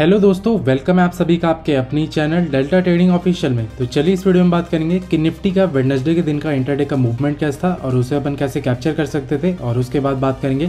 Hello दोस्तों, welcome है आप सभी का आपके अपनी चैनल डेल्टा ट्रेडिंग ऑफिशियल में। तो चलिए इस वीडियो में बात करेंगे कि निफ्टी का वेडनेसडे के दिन का इंटरडे का मूवमेंट कैसा था और उसे अपन कैसे कैप्चर कर सकते थे और उसके बाद बात करेंगे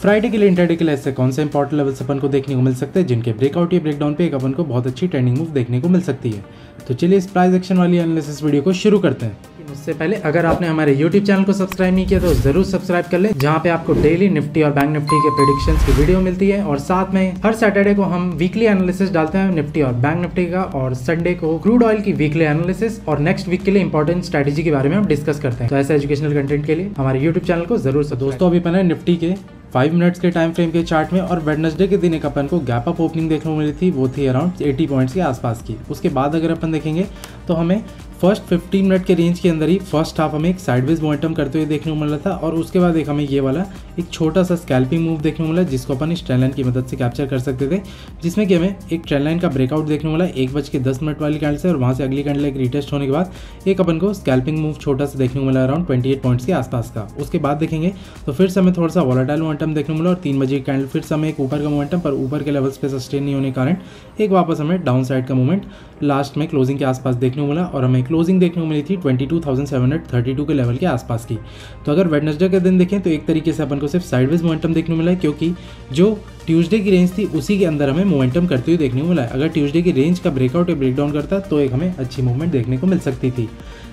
फ्राइडे के लिए इंटरडे के लिए ऐसे कौन से इंपॉर्टेंट लेवल्स अपन को देखने को मिल सकते हैं, जिनके ब्रेकआउट या ब्रेकडाउन पे एक अपन को बहुत अच्छी ट्रेंडिंग मूव देखने को मिल सकती है। तो चलिए इस प्राइस एक्शन वाली एनालिसिस वीडियो को शुरू करते हैं। उससे पहले अगर आपने हमारे YouTube चैनल को सब्सक्राइब नहीं किया तो ज़रूर सब्सक्राइब कर ले, जहाँ पे आपको डेली निफ्टी और बैंक निफ्टी के प्रेडिक्शंस की वीडियो मिलती है। और साथ में हर सैटरडे को हम वीकली एनालिसिस डालते हैं निफ्टी और बैंक निफ्टी का, और संडे को क्रूड ऑयल की वीकली एनालिसिस और नेक्स्ट वीक के लिए इंपॉर्टेंट स्ट्रेटेजी के बारे में हम डिस्कस करते हैं। तो ऐसे एजुकेशनल कंटेंट के लिए हमारे यूट्यूब चैनल को ज़रूर दोस्तों, अभी अपन निफ्टी के फाइव मिनट्स के टाइम फ्रेम के चार्ट में और वेडनेसडे के दिन एक अपन को गैप अप ओपनिंग देखने को मिली थी, वो थी अराउंड 80 पॉइंट्स के आसपास की। उसके बाद अगर अपन देखेंगे तो हमें फ़र्स्ट 15 मिनट के रेंज के अंदर ही फ़र्स्ट हाफ़ हमें एक साइडवेज मोमेंटम करते हुए देखने को मिला था और उसके बाद एक हमें ये वाला एक छोटा सा स्कैल्पिंग मूव देखने को मिला, जिसको अपन इस ट्रेन की मदद से कैप्चर कर सकते थे, जिसमें कि हमें एक ट्रेन लाइन का ब्रेकआउट देखने को मिला, एक बज के दस मिनट वाली कैंडल से और वहाँ से अगली कैंडल एक रिटेस्ट होने के बाद एक अपन को स्कैल्पिंग मूव छोटा सा देखने को मिला अराउंड ट्वेंटी पॉइंट्स के आसपास का। उसके बाद देखेंगे तो फिर से हमें थोड़ा सा वॉलेटाइल मोमेंटम देखने को मिला और तीन बजे की कैंडल फिर से हमें एक ऊपर का मोमेंटम पर ऊपर के लेवल्स पे सस्टेन नहीं होने के कारण एक वापस हमें डाउन साइड का मूवमेंट लास्ट में क्लोजिंग के आसपास देखने को मिला और हमें क्लोजिंग देखने को मिली थी 22,732 के लेवल के आसपास की। तो अगर वेडनेसडे के दिन देखें तो एक तरीके से अपन को सिर्फ़ साइडवेज मोमेंटम देखने को मिला है क्योंकि जो ट्यूसडे की रेंज थी उसी के अंदर हमें मोमेंटम करते हुए देखने को मिला है। अगर ट्यूसडे की रेंज का ब्रेकआउट या ब्रेकडाउन करता तो एक हमें अच्छी मूवमेंट देखने को मिल सकती थी।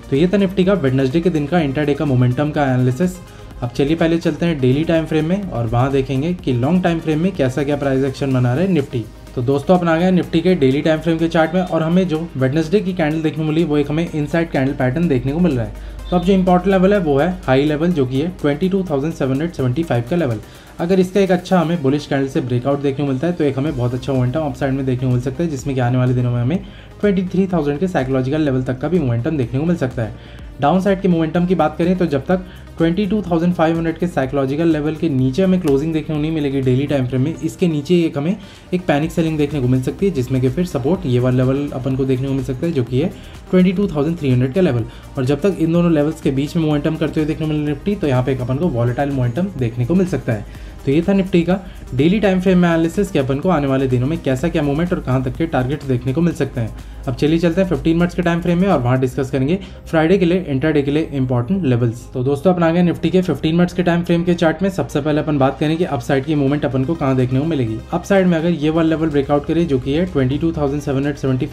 तो ये था निफ्टी का वेडनेसडे के दिन का इंटरडे का मोमेंटम का एनालिसिस अब चलिए पहले चलते हैं डेली टाइम फ्रेम में और वहाँ देखेंगे कि लॉन्ग टाइम फ्रेम में कैसा क्या प्राइस एक्शन बना रहे निफ्टी तो दोस्तों अपना आ गया निफ्टी के डेली टाइम फ्रेम के चार्ट में और हमें जो वेडनेसडे की कैंडल देखने को मिली वो एक हमें इनसाइड कैंडल पैटर्न देखने को मिल रहा है। तो अब जो इंपॉर्टेंट लेवल है वो है हाई लेवल जो कि है 22,775 का लेवल अगर इसका एक अच्छा हमें बुलिश कैंडल से ब्रेकआउट देखने को मिलता है तो एक हमें बहुत अच्छा मोमेंटम अपसाइड में देखने को मिल सकता है जिसमें कि आने वाले दिनों में हमें 23,000 के साइकोलॉजिकल लेवल तक का भी मोमेंटम देखने को मिल सकता है। डाउन साइड के मोमेंटम की बात करें तो जब तक 22,500 के साइकोलॉजिकल लेवल के नीचे हमें क्लोजिंग देखने को नहीं मिलेगी डेली टाइम फ्रेम में इसके नीचे एक हमें एक पैनिक सेलिंग देखने को मिल सकती है जिसमें कि फिर सपोर्ट ये वाला लेवल अपन को देखने को मिल सकता है जो कि है 22,300 का लेवल और जब तक इन दोनों लेवल्स के बीच में मोमेंटम करते हुए देखने को मिल निफ्टी तो यहाँ पे एक अपन को वॉलेटाइल मोमेंटम देखने को मिल सकता है। तो ये था निफ्टी का। डेली टाइम फ्रेम में एनालिसिस के अपन को आने वाले दिनों में कैसा क्या मूवमेंट और कहाँ तक के टारगेट देखने को मिल सकते हैं। अब चलिए चलते हैं 15 मिनट्स के टाइम फ्रेम में और वहाँ डिस्कस करेंगे फ्राइडे के लिए इंटरडे के लिए इंपॉर्टेंट लेवल्स तो दोस्तों, अपन आ गए निफ्टी के 15 मिनट्स के टाइम फ्रेम के चार्ट में। सबसे पहले अपन बात करेंगे अप साइड की मूवमेंट अपन को कहाँ देखने को मिलेगी। अप साइड में अगर ये वाला लेवल ब्रेकआउट करे, जो कि है ट्वेंटी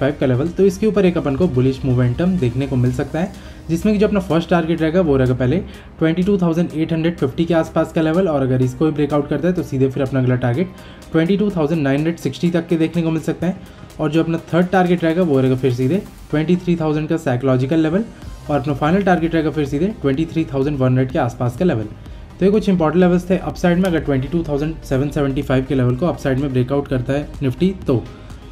का लेवल तो इसके ऊपर एक अपन को बुलिश मोमेंटम देखने को मिल सकता है। जिसमें कि जो अपना फ़र्स्ट टारगेट रहेगा वो रहेगा पहले 22,850 के आसपास का लेवल और अगर इसको भी ब्रेकआउट करता है तो सीधे फिर अपना अगला टारगेट 22,960 तक के देखने को मिल सकता है। और जो अपना थर्ड टारगेट रहेगा वो रहेगा फिर सीधे 23,000 का साइकोलॉजिकल लेवल और अपना फाइनल टारगेट रहेगा फिर सीधे 23,100 के आसपास का लेवल तो ये कुछ इंपॉर्टेंट लेवल्स थे। अपसाइड में अगर 22,775 के लेवल को अपसाइड में ब्रेकआउट करता है निफ्टी तो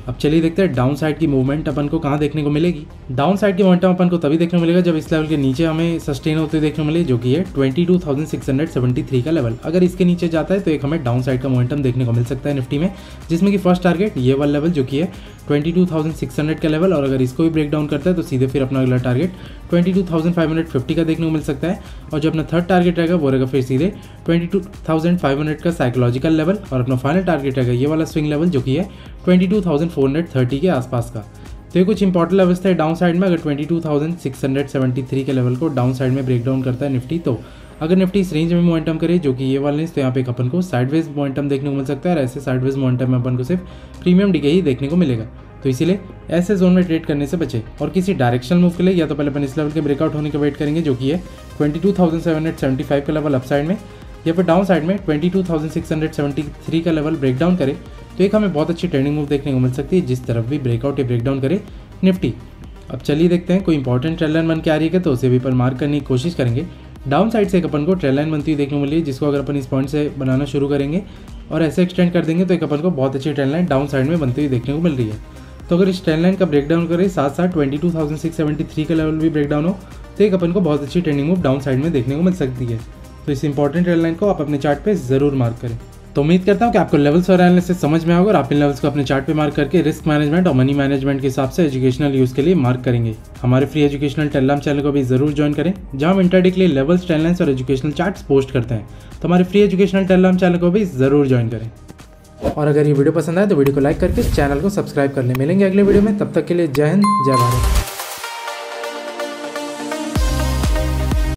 अब चलिए देखते हैं डाउन साइड की मूवमेंट अपन को कहाँ देखने को मिलेगी। डाउन साइड की मोमेंटम अपन को तभी देखने को मिलेगा जब इस लेवल के नीचे हमें सस्टेन होते देखने को मिले जो कि है 22,673 का लेवल अगर इसके नीचे जाता है तो एक हमें डाउन साइड का मोमेंटम देखने को मिल सकता है निफ्टी में जिसमें कि फ़र्स्ट टारगेट ये वाला लेवल जो कि है 22,600 का लेवल और अगर इसको भी ब्रेक डाउन करता है तो सीधे फिर अपना अगला टारगेट 22,550 का देखने को मिल सकता है। और जो अपना थर्ड टारगेट रहेगा वो रहेगा फिर सीधे 22,500 का साइकोलॉजिकल लेवल और अपना फाइनल टारगेट रहेगा ये वाला स्विंग लेवल जो कि है 22,430 के आसपास का। तो ये कुछ इंपॉर्टेंट लेवल्स थे डाउन साइड में अगर 22,673 के लेवल को डाउन साइड में ब्रेक डाउन करता है निफ्टी तो अगर निफ्टी इस रेंज में मोमेंटम करे जो कि ये वाले हैं तो यहाँ पे एक अपन को साइडवेज मोमेंटम देखने को मिल सकता है और ऐसे साइडवेज मोमेंटम में अपन को सिर्फ़ प्रीमियम डिके ही देखने को मिलेगा। तो इसीलिए ऐसे जोन में ट्रेड करने से बचे और किसी डायरेक्शनल मूव के लिए या तो पहले अपन इस लेवल के ब्रेकआउट होने के वेट करेंगे जो कि है 22,775 का लेवल अप साइड में या फिर डाउन साइड में 22,673 का लेवल ब्रेक डाउन करे तो एक हमें बहुत अच्छी ट्रेंडिंग मूव देखने को मिल सकती है जिस तरफ़ भी ब्रेकआउट या ब्रेकडाउन करे निफ्टी अब चलिए देखते हैं कोई इंपॉर्टेंट ट्रेड लाइन बन के आ रही है तो उसे भी पर मार्क करने की कोशिश करेंगे। डाउन साइड से एक अपन को ट्रेल लाइन बनती हुई देखने को मिली जिसको अगर अपन इस पॉइंट से बनाना शुरू करेंगे और ऐसे एक्सटेंड कर देंगे तो एक अपन को बहुत अच्छी ट्रेड लाइन डाउन साइड में बनती हुई देखने को मिल रही है। तो अगर इस ट्रेंड लाइन का ब्रेकडाउन करें साथ साथ twenty two thousand six seventy three का लेवल भी ब्रेकडाउन हो तो एक अपन को बहुत अच्छी ट्रेंडिंग मूव डाउन साइड में देखने को मिल सकती है। तो इस इंपॉर्टेंट ट्रेंड लाइन को आप अपने चार्ट पे ज़रूर मार्क करें। तो उम्मीद करता हूँ कि आपको लेवल्स और एनालिसिस समझ में आएगा और आप इन लेवल्स को अपने चार्ट पे मार्क करके रिस्क मैनेजमेंट और मनी मैनेजमेंट के हिसाब से एजुकेशनल यूज़ के लिए मार्क करेंगे। हमारे फ्री एजुकेशनल टेलीग्राम चैनल को भी ज़रूर ज्वाइन करें, जहाँ हम इंटरडे के लिए लेवल्स टेनलाइंस और एजुकेशनल चार्ट्स पोस्ट करते हैं। तो हमारे फ्री एजुकेशनल टेलीग्राम चैनल को भी ज़रूर ज्वाइन करें। और अगर ये वीडियो पसंद आए तो वीडियो को लाइक करके चैनल को सब्सक्राइब कर लें। मिलेंगे अगले वीडियो में। तब तक के लिए जय हिंद, जय भारत।